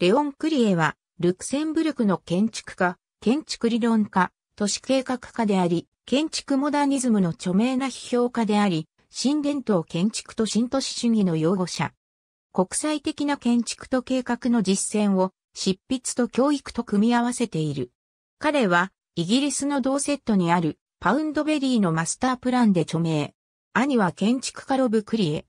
レオン・クリエは、ルクセンブルクの建築家、建築理論家、都市計画家であり、建築モダニズムの著名な批評家であり、新伝統建築と新都市主義の擁護者。国際的な建築と計画の実践を執筆と教育と組み合わせている。彼はイギリスの同セットにあるパウンドベリーのマスタープランで著名。兄は建築家ロブ・クリエ。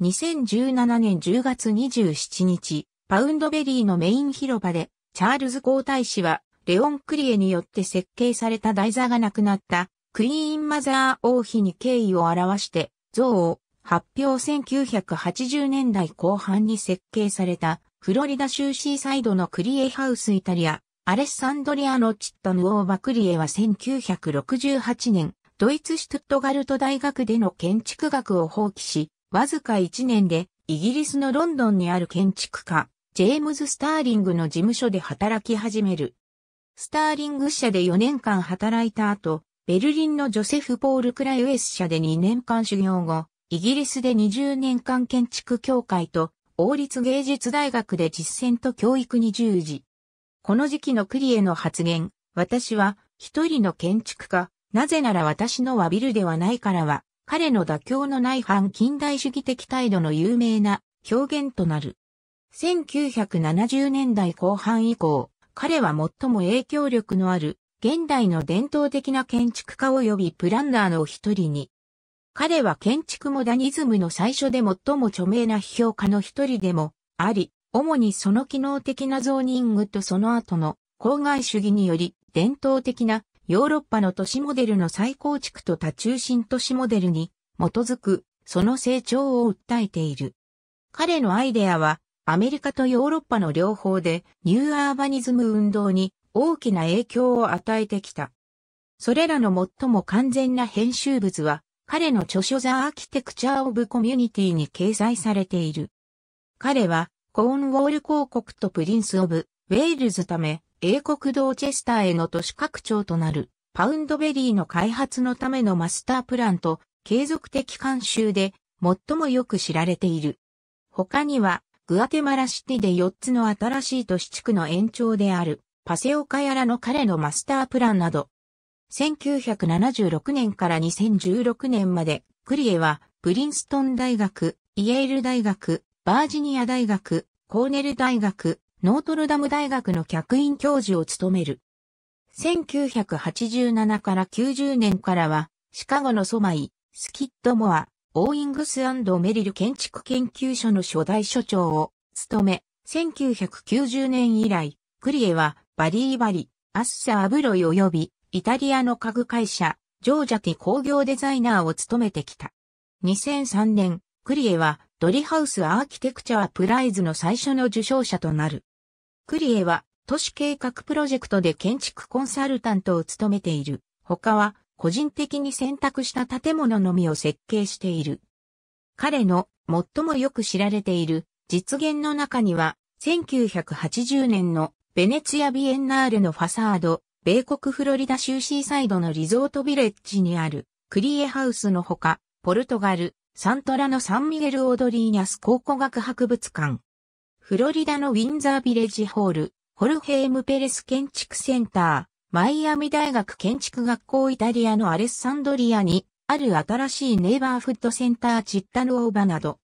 2017年10月27日、パウンドベリーのメイン広場で、チャールズ皇太子は、レオン・クリエによって設計された台座がなくなった、クイーン・マザー王妃に敬意を表して、像を発表1980年代後半に設計されたフロリダ州シーサイドのクリエハウスイタリア、アレッサンドリアのチッタヌオーバクリエは1968年、ドイツシュトゥットガルト大学での建築学を放棄し、わずか1年でイギリスのロンドンにある建築家、ジェームズ・スターリングの事務所で働き始める。スターリング社で4年間働いた後、ベルリンのジョセフ・ポール・クライウエス社で2年間修行後、イギリスで20年間建築協会と王立芸術大学で実践と教育に従事。この時期のクリエの発言、私は一人の建築家、なぜなら私のはビルではないからは、彼の妥協のない反近代主義的態度の有名な表現となる。1970年代後半以降、彼は最も影響力のある現代の伝統的な建築家及びプランナーの一人に彼は建築モダニズムの最初で最も著名な批評家の一人でもあり、主にその機能的なゾーニングとその後の郊外主義により伝統的なヨーロッパの都市モデルの再構築と多中心都市モデルに基づくその成長を訴えている。彼のアイデアはアメリカとヨーロッパの両方でニューアーバニズム運動に大きな影響を与えてきた。それらの最も完全な編集物は彼の著書 The Architecture of Community に掲載されている。彼は、コーンウォール公国とプリンス・オブ・ウェールズため、英国ドーチェスターへの都市拡張となる、パウンドベリーの開発のためのマスタープランと、継続的監修で、最もよく知られている。他には、グアテマラシティで4つの新しい都市地区の延長である、パセオカヤラの彼のマスタープランなど、1976年から2016年まで、クリエは、プリンストン大学、イエール大学、バージニア大学、コーネル大学、ノートルダム大学の客員教授を務める。1987から90年からは、シカゴの SOMAI、スキッドモア、オーイングスメリル建築研究所の初代所長を務め、1990年以来、クリエはバリーバリ、アッサーブロイ及びイタリアの家具会社、ジョージャティ工業デザイナーを務めてきた。2003年、クリエは Driehaus Architecture Prize の最初の受賞者となる。クリエは都市計画プロジェクトで建築コンサルタントを務めている。他は個人的に選択した建物のみを設計している。彼の最もよく知られている実現の中には1980年のベネツィア・ビエンナーレのファサード、米国フロリダ州シーサイドのリゾートビレッジにあるクリエハウスのほか、ポルトガル、サントラのサンミゲル・オードリーニャス考古学博物館、フロリダのウィンザービレッジホール、ホルヘ・M・ペレス建築センター、マイアミ大学建築学校イタリアのアレッサンドリアに、ある新しいネイバーフッドセンターチッタヌオーバなど、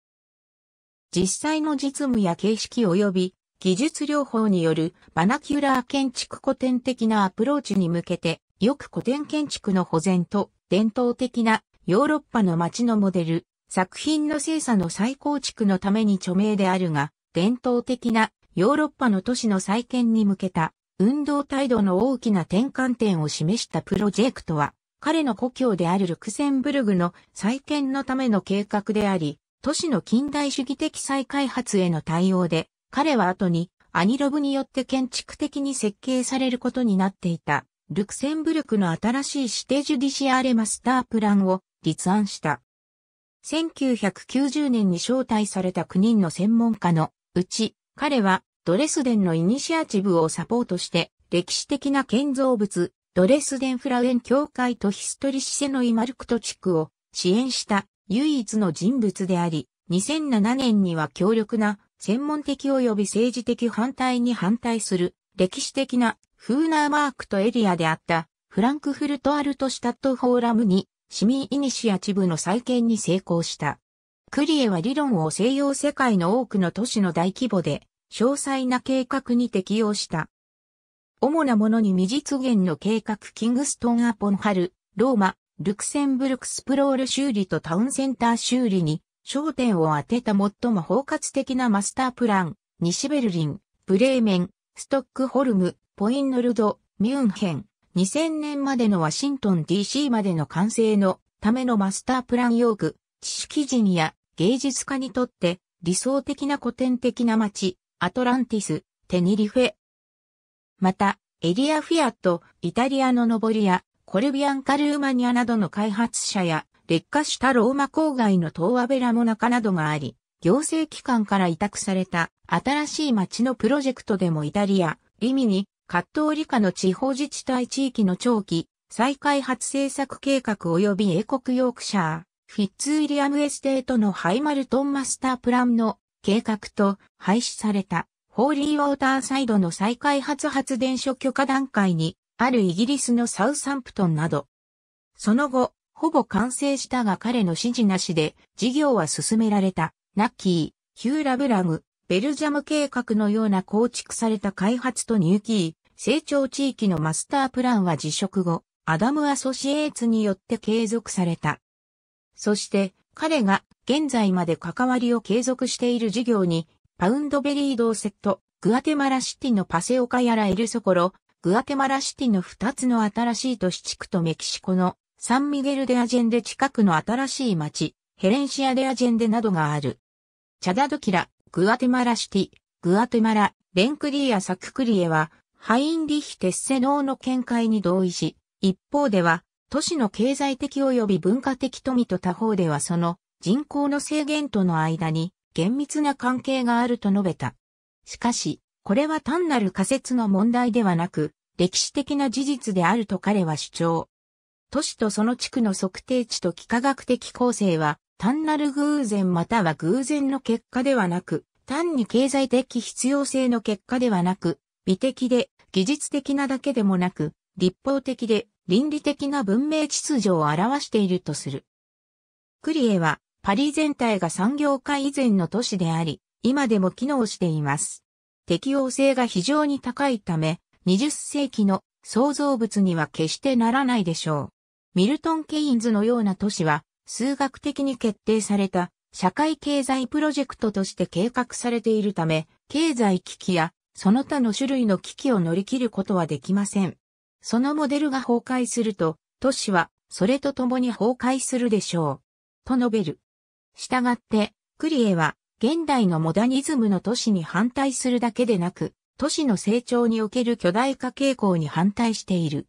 実際の実務や形式及び技術両方によるバナキュラー建築古典的なアプローチに向けて、よく古典建築の保全と伝統的なヨーロッパの街のモデル、作品の精査の再構築のために著名であるが、伝統的なヨーロッパの都市の再建に向けた運動態度の大きな転換点を示したプロジェクトは、彼の故郷であるルクセンブルグの再建のための計画であり、都市の近代主義的再開発への対応で、彼は後にアニロブによって建築的に設計されることになっていたルクセンブルクの新しい指定ジュディシアレマスタープランを立案した。1990年に招待された9人の専門家のうち、彼はドレスデンのイニシアチブをサポートして歴史的な建造物、ドレスデンフラウェン教会とヒストリシセノイマルクト地区を支援した唯一の人物であり、2007年には強力な専門的及び政治的反対に反対する歴史的なフーナーマークとエリアであったフランクフルト・アルトシュタット・フォーラムに市民イニシアチブの再建に成功した。クリエは理論を西洋世界の多くの都市の大規模で詳細な計画に適用した。主なものに未実現の計画キングストンアポンハル、ローマ、ルクセンブルクスプロール修理とタウンセンター修理に焦点を当てた最も包括的なマスタープラン、西ベルリン、ブレーメン、ストックホルム、ポインノルド、ミュンヘン、2000年までのワシントン DC までの完成のためのマスタープラン用具、知識人や芸術家にとって理想的な古典的な街、アトランティス、テニリフェ。また、エリアフィアット、イタリアのノボリア、コルビアンカルーマニアなどの開発者や、劣化したローマ郊外の東亜ベラモナカなどがあり、行政機関から委託された新しい街のプロジェクトでもイタリア、リミニ、葛藤理科の地方自治体地域の長期、再開発政策計画及び英国ヨークシャー、フィッツウィリアムエステートのハイマルトンマスタープランの計画と廃止されたホーリーウォーターサイドの再開発発電所許可段階にあるイギリスのサウサンプトンなど。その後、ほぼ完成したが彼の指示なしで事業は進められた。ナッキー、ヒューラブラム、ベルジャム計画のような構築された開発と入キー、成長地域のマスタープランは辞職後、アダム・アソシエーツによって継続された。そして彼が現在まで関わりを継続している事業に、パウンドベリードーセット、グアテマラシティのパセオカやらエルソコロ、グアテマラシティの二つの新しい都市地区とメキシコのサンミゲルデアジェンデ近くの新しい町、ヘレンシアデアジェンデなどがある。チャダドキラ、グアテマラシティ、グアテマラ、レンクリーアサククリエは、ハインリヒテッセノーの見解に同意し、一方では、都市の経済的及び文化的富と他方ではその人口の制限との間に厳密な関係があると述べた。しかし、これは単なる仮説の問題ではなく、歴史的な事実であると彼は主張。都市とその地区の測定値と幾何学的構成は、単なる偶然または偶然の結果ではなく、単に経済的必要性の結果ではなく、美的で技術的なだけでもなく、立法的で倫理的な文明秩序を表しているとする。クリエはパリ全体が産業化以前の都市であり、今でも機能しています。適応性が非常に高いため、20世紀の創造物には決してならないでしょう。ミルトン・ケインズのような都市は、数学的に決定された社会経済プロジェクトとして計画されているため、経済危機やその他の種類の危機を乗り切ることはできません。そのモデルが崩壊すると、都市はそれと共に崩壊するでしょう。と述べる。したがって、クリエは現代のモダニズムの都市に反対するだけでなく、都市の成長における巨大化傾向に反対している。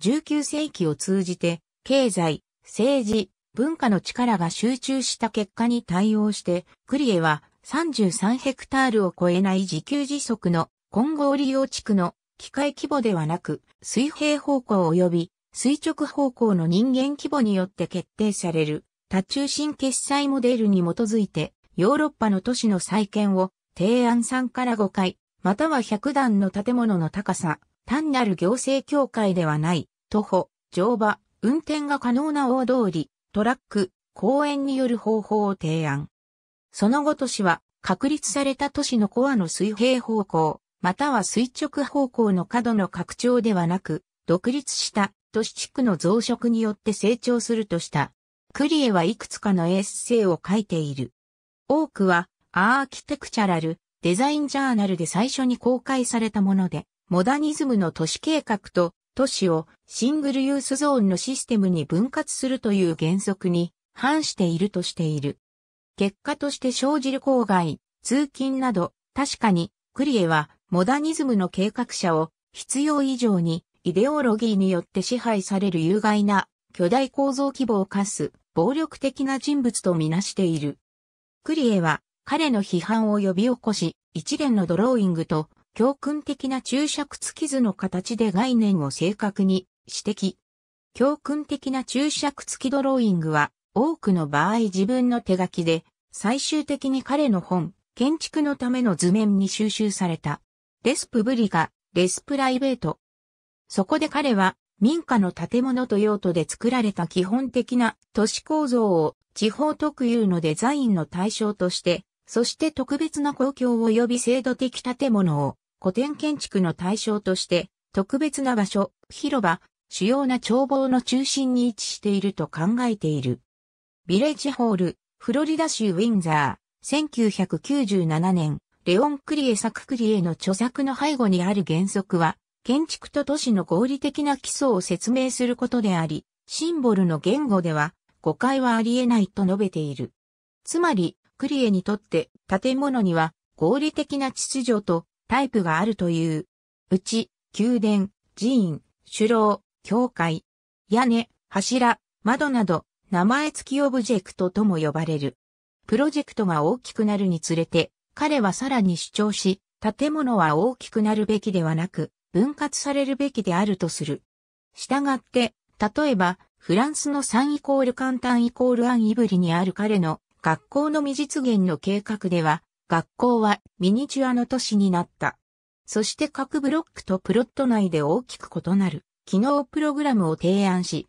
19世紀を通じて、経済、政治、文化の力が集中した結果に対応して、クリエは33ヘクタールを超えない自給自足の混合利用地区の機械規模ではなく、水平方向及び垂直方向の人間規模によって決定される多中心決済モデルに基づいてヨーロッパの都市の再建を提案3から5回、または100段の建物の高さ、単なる行政協会ではない、徒歩、乗馬、運転が可能な大通り、トラック、公園による方法を提案。その後都市は確立された都市のコアの水平方向、または垂直方向の角の拡張ではなく、独立した都市地区の増殖によって成長するとした。クリエはいくつかのエッセイを書いている。多くはアーキテクチャラル、デザインジャーナルで最初に公開されたもので、モダニズムの都市計画と都市をシングルユースゾーンのシステムに分割するという原則に反しているとしている。結果として生じる郊外、通勤など、確かにクリエはモダニズムの計画者を必要以上にイデオロギーによって支配される有害な巨大構造規模を課す暴力的な人物とみなしている。クリエは彼の批判を呼び起こし、一連のドローイングと教訓的な注釈付き図の形で概念を正確に指摘。教訓的な注釈付きドローイングは多くの場合自分の手書きで最終的に彼の本、建築のための図面に収集された。レスプブリカ、レスプライベート。そこで彼は民家の建物と用途で作られた基本的な都市構造を地方特有のデザインの対象として、そして特別な公共及び制度的建物を古典建築の対象として特別な場所、広場、主要な眺望の中心に位置していると考えている。ビレッジホール、フロリダ州ウィンザー、1997年、レオン・クリエ作クリエの著作の背後にある原則は、建築と都市の合理的な基礎を説明することであり、シンボルの言語では誤解はあり得ないと述べている。つまり、クリエにとって建物には合理的な秩序とタイプがあるという。うち、宮殿、寺院、首楼、教会、屋根、柱、窓など名前付きオブジェクトとも呼ばれる。プロジェクトが大きくなるにつれて、彼はさらに主張し、建物は大きくなるべきではなく、分割されるべきであるとする。したがって、例えば、フランスの3イコール簡単イコールアンイブリにある彼の学校の未実現の計画では、学校はミニチュアの都市になった。そして各ブロックとプロット内で大きく異なる機能プログラムを提案し、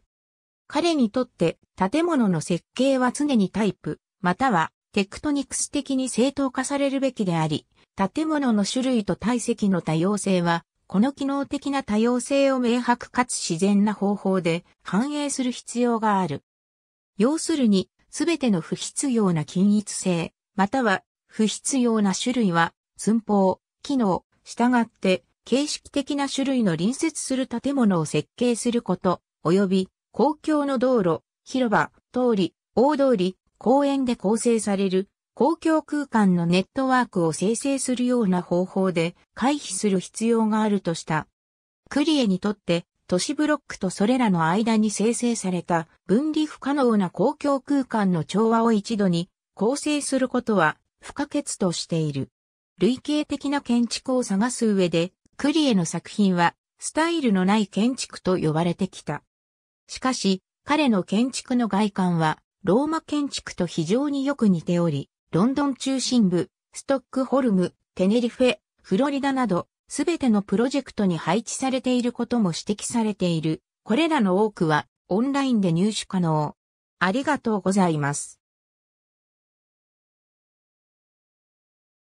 彼にとって建物の設計は常にタイプ、またはテクトニクス的に正当化されるべきであり、建物の種類と体積の多様性はこの機能的な多様性を明白かつ自然な方法で反映する必要がある。要するに、すべての不必要な均一性、または不必要な種類は、寸法、機能、従って形式的な種類の隣接する建物を設計すること、及び公共の道路、広場、通り、大通り、公園で構成される公共空間のネットワークを生成するような方法で回避する必要があるとした。クリエにとって都市ブロックとそれらの間に生成された分離不可能な公共空間の調和を一度に構成することは不可欠としている。類型的な建築を探す上で、クリエの作品はスタイルのない建築と呼ばれてきた。しかし、彼の建築の外観はローマ建築と非常によく似ており、ロンドン中心部、ストックホルム、テネリフェ、フロリダなど、すべてのプロジェクトに配置されていることも指摘されている。これらの多くはオンラインで入手可能。ありがとうございます。